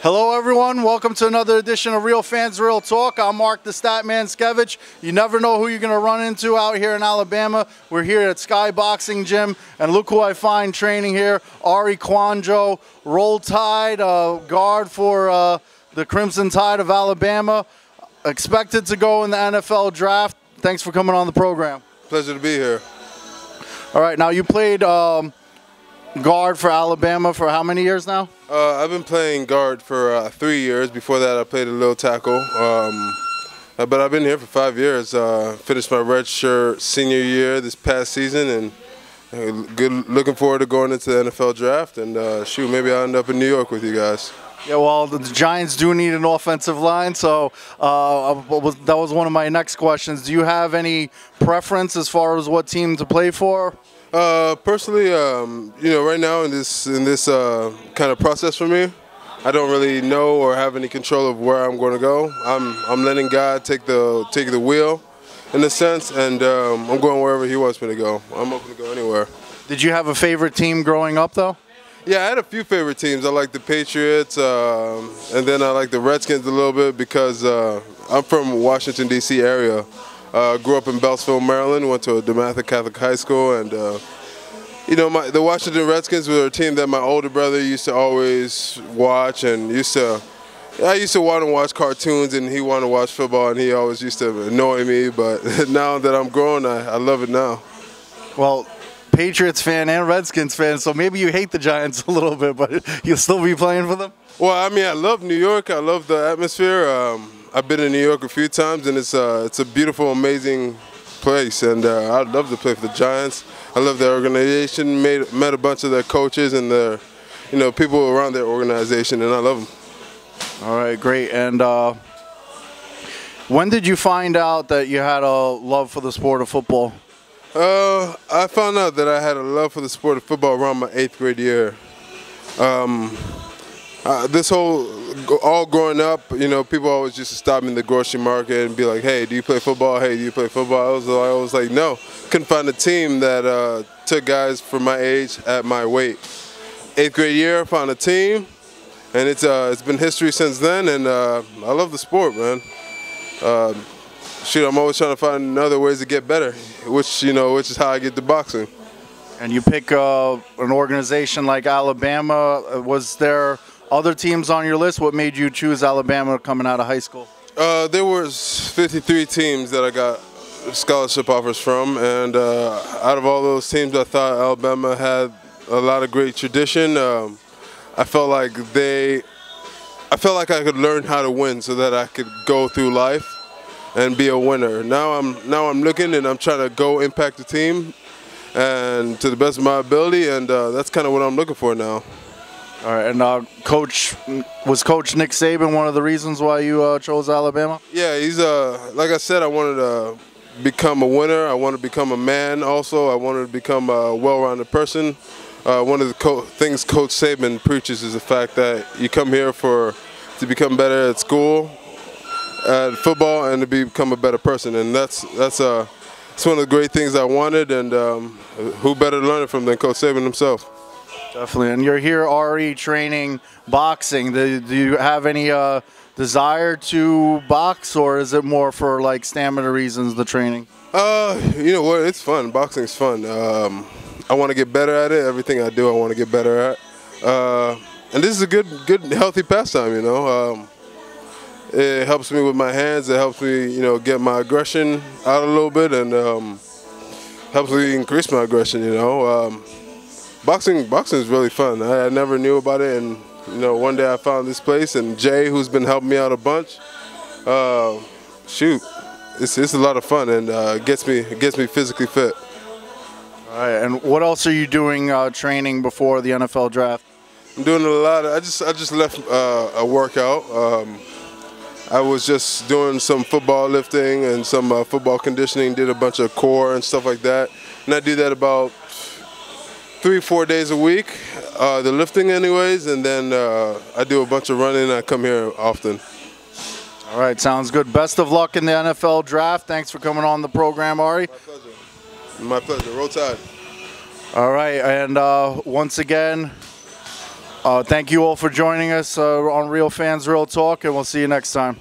Hello, everyone. Welcome to another edition of Real Fans Real Talk. I'm Mark the Statman Skevich. You never know who you're going to run into out here in Alabama. We're here at Sky Boxing Gym, and look who I find training here Arie Kouandjio, Roll Tide, uh, guard for uh, the Crimson Tide of Alabama. Expected to go in the NFL draft. Thanks for coming on the program. Pleasure to be here. All right, now you played um, guard for Alabama for how many years now? Uh, I've been playing guard for uh, three years. Before that, I played a little tackle. Um, uh, but I've been here for five years. Uh, finished my red shirt senior year this past season, and uh, good. Looking forward to going into the NFL draft. And uh, shoot, maybe I'll end up in New York with you guys. Yeah, well, the Giants do need an offensive line, so uh, that was one of my next questions. Do you have any preference as far as what team to play for? Uh, personally, um, you know, right now in this in this uh, kind of process for me, I don't really know or have any control of where I'm going to go. I'm I'm letting God take the take the wheel, in a sense, and um, I'm going wherever He wants me to go. I'm open to go anywhere. Did you have a favorite team growing up, though? Yeah, I had a few favorite teams. I like the Patriots, um, and then I like the Redskins a little bit because uh, I'm from Washington D.C. area. Uh, grew up in Beltsville, Maryland. Went to a DeMatha Catholic High School, and uh, you know, my, the Washington Redskins were a team that my older brother used to always watch, and used to. I used to want to watch cartoons, and he wanted to watch football, and he always used to annoy me. But now that I'm grown, I, I love it now. Well, Patriots fan and Redskins fan, so maybe you hate the Giants a little bit, but you'll still be playing for them. Well, I mean, I love New York. I love the atmosphere. Um, I've been in New York a few times, and it's uh, it's a beautiful, amazing place. And uh, I'd love to play for the Giants. I love their organization. Made met a bunch of their coaches and the, you know, people around their organization, and I love them. All right, great. And uh, when did you find out that you had a love for the sport of football? Uh, I found out that I had a love for the sport of football around my eighth grade year. Um, uh, this whole all growing up, you know, people always used to stop me in the grocery market and be like, "Hey, do you play football? Hey, do you play football?" I was, I was like, "No." Couldn't find a team that uh, took guys for my age at my weight. Eighth grade year, found a team, and it's uh, it's been history since then. And uh, I love the sport, man. Uh, shoot, I'm always trying to find other ways to get better, which you know, which is how I get to boxing. And you pick uh, an organization like Alabama. Was there other teams on your list? What made you choose Alabama coming out of high school? Uh, there was 53 teams that I got scholarship offers from, and uh, out of all those teams, I thought Alabama had a lot of great tradition. Um, I felt like they, I felt like I could learn how to win, so that I could go through life and be a winner. Now I'm now I'm looking and I'm trying to go impact the team, and to the best of my ability, and uh, that's kind of what I'm looking for now. All right, and uh, coach was Coach Nick Saban one of the reasons why you uh, chose Alabama? Yeah, he's uh like I said, I wanted to become a winner. I wanted to become a man. Also, I wanted to become a well-rounded person. Uh, one of the co- things Coach Saban preaches is the fact that you come here for to become better at school, at football, and to become a better person. And that's that's uh, it's one of the great things I wanted. And um, who better to learn it from than Coach Saban himself? Definitely. And you're here already training boxing. Do, do you have any uh, desire to box, or is it more for like stamina reasons, the training? Uh, you know what? It's fun. Boxing's fun. Um, I want to get better at it. Everything I do, I want to get better at. Uh, and this is a good, good, healthy pastime. You know, um, it helps me with my hands. It helps me, you know, get my aggression out a little bit, and um, helps me increase my aggression. You know. Um, boxing boxing is really fun. I, I, never knew about it, and you know, one day I found this place, and Jay, who's been helping me out a bunch, uh, shoot, it's it's a lot of fun, and uh, gets me gets me physically fit. All right, and what else are you doing uh, training before the NFL draft? I'm doing a lot. Of, I just I just left uh, a workout. Um, I was just doing some football lifting and some uh, football conditioning. Did a bunch of core and stuff like that, and I do that about three, four days a week, uh, the lifting anyways, and then uh, I do a bunch of running. I come here often. All right, sounds good. Best of luck in the NFL draft. Thanks for coming on the program, Arie. My pleasure. My pleasure. Roll Tide. All right, and uh, once again, Uh, thank you all for joining us uh, on Real Fans Real Talk, and we'll see you next time.